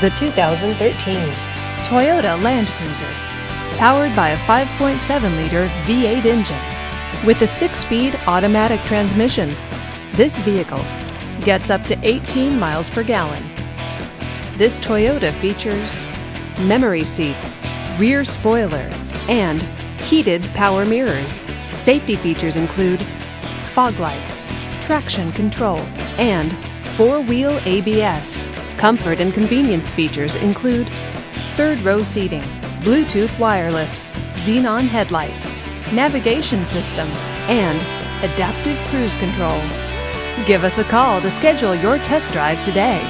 the 2013 Toyota Land Cruiser. Powered by a 5.7 liter V8 engine with a six speed automatic transmission, this vehicle gets up to 18 miles per gallon. This Toyota features memory seats, rear spoiler, and heated power mirrors. Safety features include fog lights, traction control, and four wheel ABS. Comfort and convenience features include third row seating, Bluetooth wireless, xenon headlights, navigation system, and adaptive cruise control. Give us a call to schedule your test drive today.